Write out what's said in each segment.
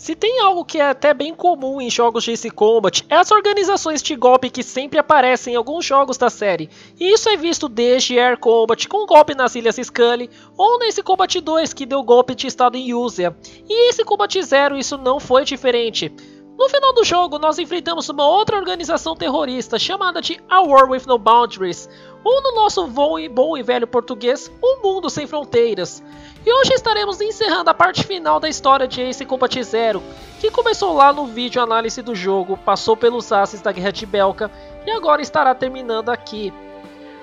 Se tem algo que é até bem comum em jogos de Ace Combat, é as organizações de golpe que sempre aparecem em alguns jogos da série, e isso é visto desde Air Combat com golpe nas Ilhas Scully, ou nesse Combat 2 que deu golpe de estado em Yusia, e esse Combat 0 isso não foi diferente. No final do jogo, nós enfrentamos uma outra organização terrorista chamada de A War With No Boundaries, ou no nosso bom e, bom e velho português, Um Mundo Sem Fronteiras. E hoje estaremos encerrando a parte final da história de Ace Combat Zero, que começou lá no vídeo análise do jogo, passou pelos aces da Guerra de Belka e agora estará terminando aqui.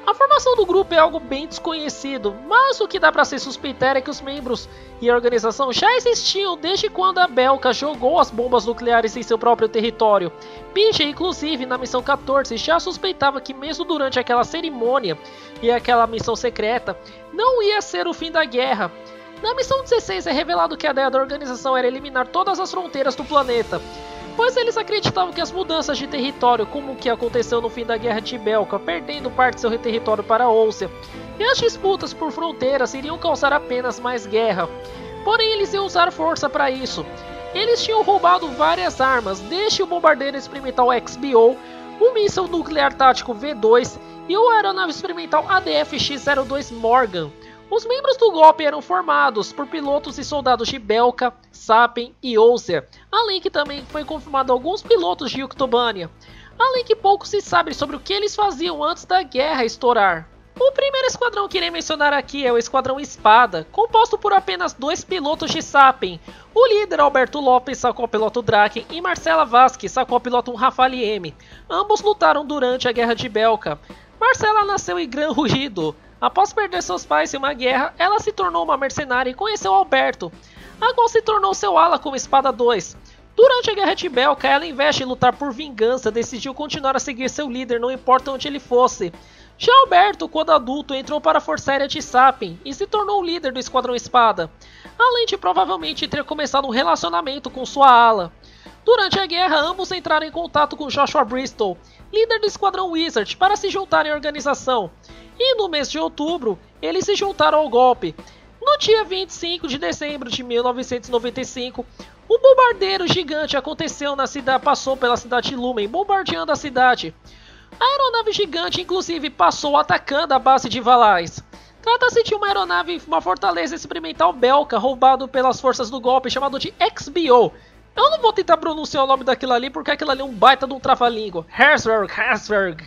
A formação do grupo é algo bem desconhecido, mas o que dá para se suspeitar é que os membros e a organização já existiam desde quando a Belka jogou as bombas nucleares em seu próprio território. PJ, inclusive, na missão 14, já suspeitava que mesmo durante aquela cerimônia e aquela missão secreta, não ia ser o fim da guerra. Na missão 16 é revelado que a ideia da organização era eliminar todas as fronteiras do planeta, pois eles acreditavam que as mudanças de território, como o que aconteceu no fim da Guerra de Belka, perdendo parte de seu território para a Ósea, e as disputas por fronteiras iriam causar apenas mais guerra. Porém, eles iam usar força para isso. Eles tinham roubado várias armas, desde o bombardeiro experimental XBO, o míssil nuclear tático V2 e o aeronave experimental ADF-X-02 Morgan. Os membros do golpe eram formados por pilotos e soldados de Belka, Sapen e Ouser, além que também foi confirmado alguns pilotos de Yuktobania, além que pouco se sabe sobre o que eles faziam antes da guerra estourar. O primeiro esquadrão que irei mencionar aqui é o Esquadrão Espada, composto por apenas dois pilotos de Sapen, o líder Alberto Lopes, piloto Draken, e Marcela Vasquez, piloto Rafale M. Ambos lutaram durante a Guerra de Belka. Marcela nasceu em Gran Rugido, Após perder seus pais em uma guerra, ela se tornou uma mercenária e conheceu Alberto, a qual se tornou seu ala como Espada 2. Durante a Guerra de Belka, ela, em vez de lutar por vingança, decidiu continuar a seguir seu líder, não importa onde ele fosse. Já Alberto, quando adulto, entrou para a Força Aérea de Sapien e se tornou o líder do Esquadrão Espada, além de provavelmente ter começado um relacionamento com sua ala. Durante a guerra, ambos entraram em contato com Joshua Bristol, líder do Esquadrão Wizard, para se juntarem à organização. E no mês de outubro, eles se juntaram ao golpe. No dia 25 de dezembro de 1995, um bombardeiro gigante aconteceu na cidade, passou pela cidade de Lumen, bombardeando a cidade. A aeronave gigante, inclusive, passou atacando a base de Valais. Trata-se de uma aeronave, uma fortaleza experimental belga roubado pelas forças do golpe, chamado de XBO. Eu não vou tentar pronunciar o nome daquilo ali, porque aquilo ali é um baita de um trava-língua. Herzberg, Herzberg.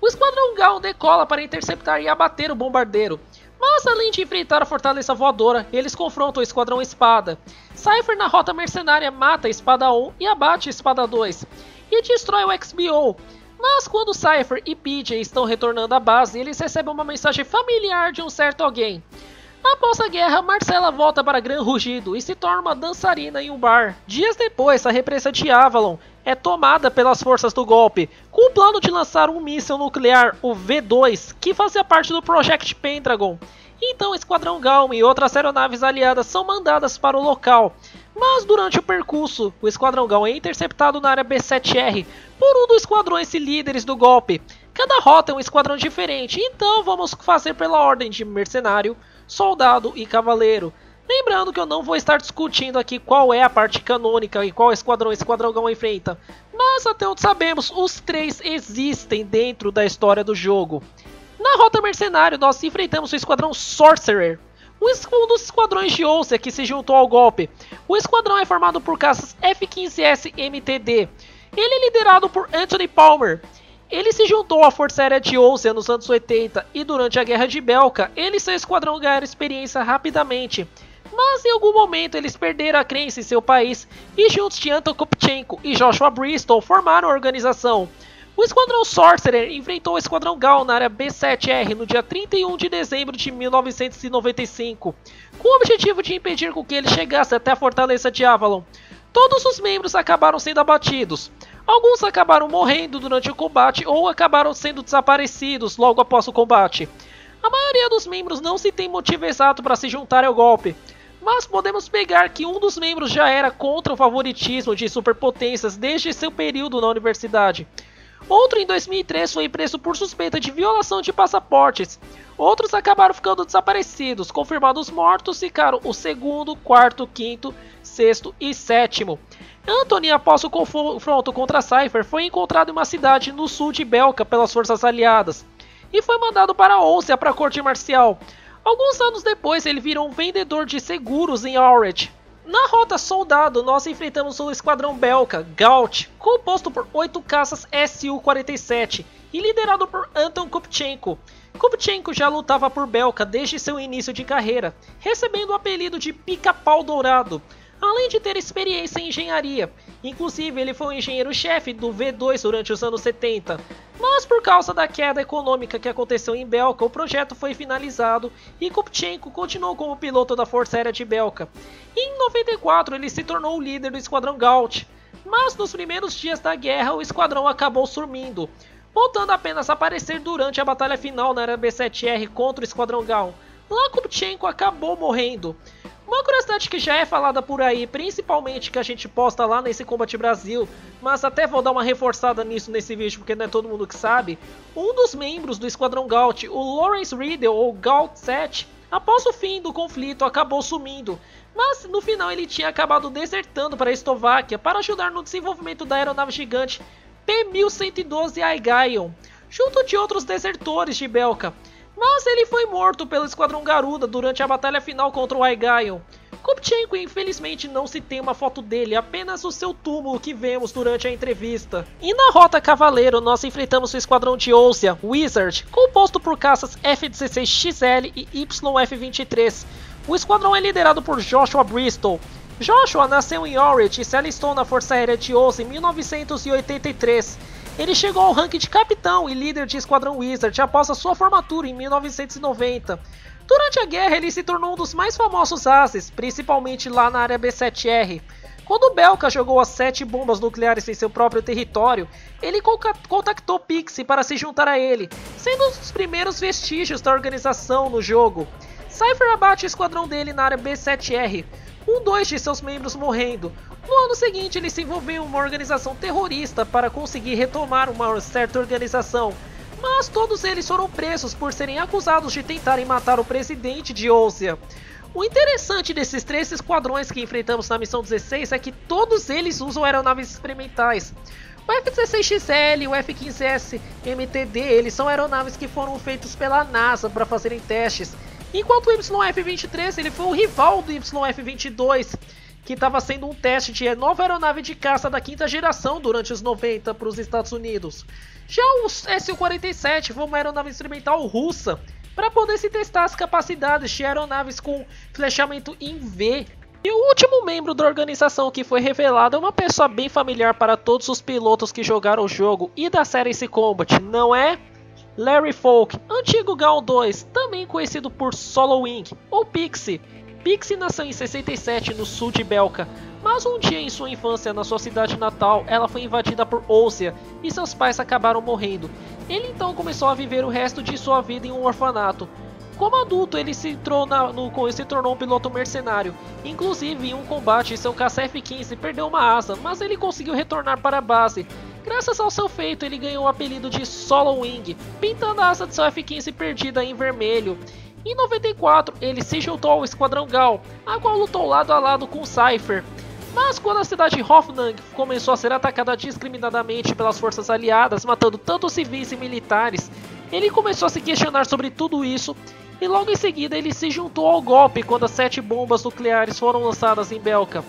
O esquadrão Gal decola para interceptar e abater o bombardeiro. Mas além de enfrentar a fortaleza voadora, eles confrontam o esquadrão Espada. Cypher na rota mercenária mata a Espada 1 e abate a Espada 2. E destrói o XBO. Mas quando Cypher e PJ estão retornando à base, eles recebem uma mensagem familiar de um certo alguém. Após a guerra, Marcela volta para Gran Rugido e se torna uma dançarina em um bar. Dias depois, a represa de Avalon é tomada pelas forças do golpe, com o plano de lançar um míssil nuclear, o V2, que fazia parte do Project Pendragon. Então o Esquadrão Galm e outras aeronaves aliadas são mandadas para o local. Mas durante o percurso, o Esquadrão Galm é interceptado na área B7R por um dos esquadrões líderes do golpe. Cada rota é um esquadrão diferente, então vamos fazer pela ordem de mercenário, soldado e cavaleiro. Lembrando que eu não vou estar discutindo aqui qual é a parte canônica e qual esquadrão esse Gão enfrenta, mas até onde sabemos, os três existem dentro da história do jogo. Na Rota Mercenário, nós enfrentamos o esquadrão Sorcerer, um dos esquadrões de Ousia que se juntou ao golpe. O esquadrão é formado por caças F-15S MTD. Ele é liderado por Anthony Palmer. Ele se juntou à Força Aérea de Ousia nos anos 80 e durante a Guerra de Belka, ele e seu esquadrão ganharam experiência rapidamente mas em algum momento eles perderam a crença em seu país e juntos de Anton Kopchenko e Joshua Bristol formaram a organização. O Esquadrão Sorcerer enfrentou o Esquadrão Gal na área B7R no dia 31 de dezembro de 1995, com o objetivo de impedir que ele chegasse até a fortaleza de Avalon. Todos os membros acabaram sendo abatidos. Alguns acabaram morrendo durante o combate ou acabaram sendo desaparecidos logo após o combate. A maioria dos membros não se tem motivo exato para se juntar ao golpe, mas podemos pegar que um dos membros já era contra o favoritismo de superpotências desde seu período na universidade. Outro em 2003 foi preso por suspeita de violação de passaportes. Outros acabaram ficando desaparecidos. Confirmados mortos ficaram o segundo, quarto, quinto, sexto e sétimo. Anthony, após o confronto contra Cypher, foi encontrado em uma cidade no sul de Belka pelas forças aliadas e foi mandado para Onsia para a corte marcial. Alguns anos depois, ele virou um vendedor de seguros em Auret. Na rota Soldado, nós enfrentamos o esquadrão Belka, Gaut, composto por oito caças Su-47 e liderado por Anton Kupchenko. Kupchenko já lutava por Belka desde seu início de carreira, recebendo o apelido de Pica-Pau Dourado além de ter experiência em engenharia. Inclusive, ele foi o engenheiro-chefe do V2 durante os anos 70. Mas por causa da queda econômica que aconteceu em Belka, o projeto foi finalizado e Kupchenko continuou como piloto da Força Aérea de Belka. em 94, ele se tornou o líder do Esquadrão Gaut. Mas nos primeiros dias da guerra, o esquadrão acabou sumindo, voltando apenas a aparecer durante a batalha final na Área B7R contra o Esquadrão Gal. Lá Kupchenko acabou morrendo. Uma curiosidade que já é falada por aí, principalmente que a gente posta lá nesse Combate Brasil, mas até vou dar uma reforçada nisso nesse vídeo porque não é todo mundo que sabe, um dos membros do Esquadrão Gaut, o Lawrence Riddle, ou Gaut 7, após o fim do conflito acabou sumindo, mas no final ele tinha acabado desertando para a Eslováquia para ajudar no desenvolvimento da aeronave gigante P-1112 Aigaion, junto de outros desertores de Belka. Mas ele foi morto pelo Esquadrão Garuda durante a batalha final contra o Aigayon. Kupchenko infelizmente não se tem uma foto dele, apenas o seu túmulo que vemos durante a entrevista. E na Rota Cavaleiro nós enfrentamos o esquadrão de Ousia, Wizard, composto por caças F-16XL e YF-23. O esquadrão é liderado por Joshua Bristol. Joshua nasceu em Orridge e se alistou na Força Aérea de Ousia em 1983. Ele chegou ao ranking de capitão e líder de Esquadrão Wizard após a sua formatura em 1990. Durante a guerra, ele se tornou um dos mais famosos ases, principalmente lá na área B7R. Quando Belka jogou as sete bombas nucleares em seu próprio território, ele contactou Pixie para se juntar a ele, sendo um dos primeiros vestígios da organização no jogo. Cypher abate o esquadrão dele na área B7R, com dois de seus membros morrendo. No ano seguinte, ele se envolveu em uma organização terrorista para conseguir retomar uma certa organização, mas todos eles foram presos por serem acusados de tentarem matar o presidente de Ousia. O interessante desses três esquadrões que enfrentamos na missão 16 é que todos eles usam aeronaves experimentais. O F-16XL e o F-15S MTD, eles são aeronaves que foram feitos pela NASA para fazerem testes, enquanto o YF-23 ele foi o rival do YF-22 que estava sendo um teste de nova aeronave de caça da quinta geração durante os 90 para os Estados Unidos. Já o Su-47 foi uma aeronave experimental russa para poder se testar as capacidades de aeronaves com flechamento em V. E o último membro da organização que foi revelado é uma pessoa bem familiar para todos os pilotos que jogaram o jogo e da série Ace Combat, não é? Larry Folk, antigo Gal 2, também conhecido por Solo Wing, ou Pixie, Pixie nasceu em 67 no sul de Belka, mas um dia em sua infância na sua cidade natal, ela foi invadida por Ousia e seus pais acabaram morrendo. Ele então começou a viver o resto de sua vida em um orfanato. Como adulto, ele se, no, se tornou um piloto mercenário. Inclusive, em um combate, seu caça F-15 perdeu uma asa, mas ele conseguiu retornar para a base. Graças ao seu feito, ele ganhou o apelido de Solo Wing, pintando a asa de seu F-15 perdida em vermelho. Em 94, ele se juntou ao Esquadrão Gal, a qual lutou lado a lado com Cypher. Mas quando a cidade de Hoffnang começou a ser atacada discriminadamente pelas forças aliadas, matando tanto civis e militares, ele começou a se questionar sobre tudo isso e logo em seguida ele se juntou ao golpe quando as sete bombas nucleares foram lançadas em Belka.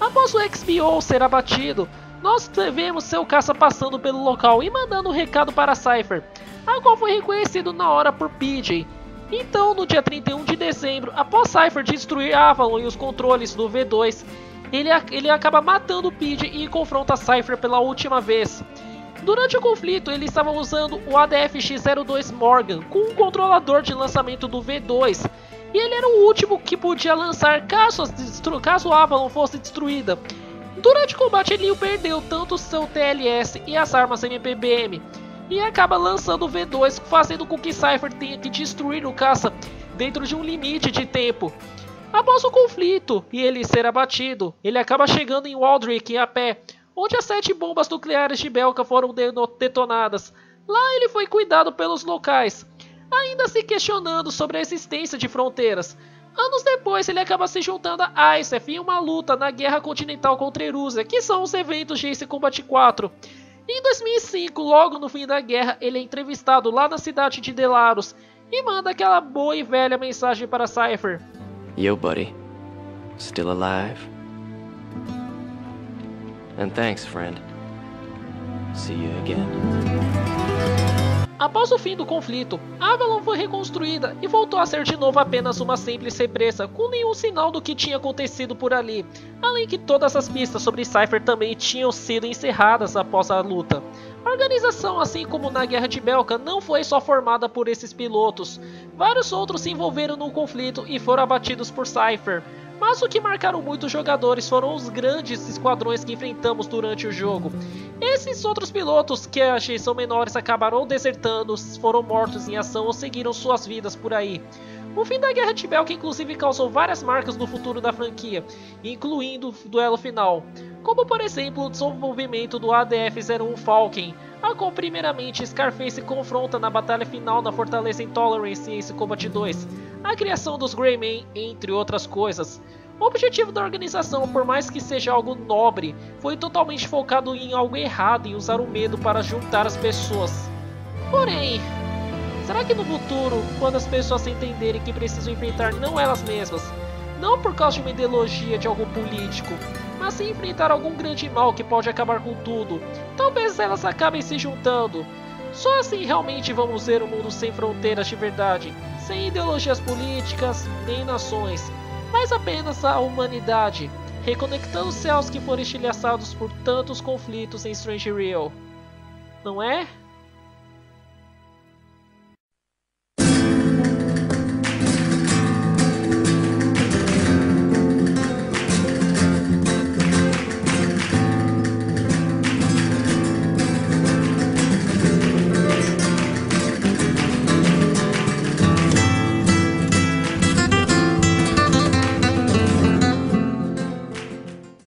Após o XBO ser abatido, nós vemos seu caça passando pelo local e mandando um recado para Cypher, a qual foi reconhecido na hora por PJ, então, no dia 31 de dezembro, após Cypher destruir Avalon e os controles do V2, ele, ele acaba matando Pidgey e confronta Cypher pela última vez. Durante o conflito, ele estava usando o ADF-X-02 Morgan com um controlador de lançamento do V2, e ele era o último que podia lançar caso, caso Avalon fosse destruída. Durante o combate, ele perdeu tanto seu TLS e as armas MPBM, e acaba lançando o V2, fazendo com que Cypher tenha que destruir o caça dentro de um limite de tempo. Após o conflito e ele ser abatido, ele acaba chegando em Waldrick a pé, onde as sete bombas nucleares de Belka foram detonadas. Lá ele foi cuidado pelos locais, ainda se questionando sobre a existência de fronteiras. Anos depois, ele acaba se juntando a ISAF em uma luta na Guerra Continental contra Erusia, que são os eventos de Ace Combat 4. Em 2005, logo no fim da guerra, ele é entrevistado lá na cidade de Delarus e manda aquela boa e velha mensagem para Cypher. Yo, buddy. Still alive? And thanks, friend. See you again. Após o fim do conflito, Avalon foi reconstruída e voltou a ser de novo apenas uma simples represa, com nenhum sinal do que tinha acontecido por ali, além que todas as pistas sobre Cypher também tinham sido encerradas após a luta. A organização, assim como na Guerra de Belka, não foi só formada por esses pilotos. Vários outros se envolveram no conflito e foram abatidos por Cypher. Mas o que marcaram muitos jogadores foram os grandes esquadrões que enfrentamos durante o jogo. Esses outros pilotos que achei são menores acabaram desertando, foram mortos em ação ou seguiram suas vidas por aí. O fim da Guerra de Belka inclusive causou várias marcas no futuro da franquia, incluindo o duelo final, como por exemplo o desenvolvimento do ADF-01 Falcon, a qual primeiramente Scarface confronta na batalha final na Fortaleza Intolerance em Ace Combat 2, a criação dos Greymen, entre outras coisas. O objetivo da organização, por mais que seja algo nobre, foi totalmente focado em algo errado em usar o medo para juntar as pessoas. Porém, Será que no futuro, quando as pessoas entenderem que precisam enfrentar não elas mesmas, não por causa de uma ideologia de algum político, mas sim enfrentar algum grande mal que pode acabar com tudo, talvez elas acabem se juntando. Só assim realmente vamos ver um mundo sem fronteiras de verdade, sem ideologias políticas nem nações, mas apenas a humanidade, reconectando os céus que foram estilhaçados por tantos conflitos em Strange Real. Não é?